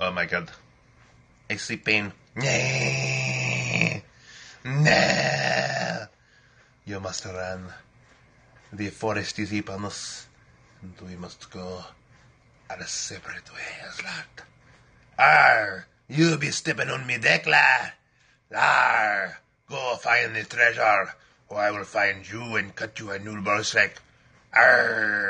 Oh my god. I see pain. Nah, nah. You must run. The forest is upon us, and we must go our separate ways, lad. Arr, you be stepping on me deck, lad. Arr, go find the treasure, or I will find you and cut you a new sack. Arr.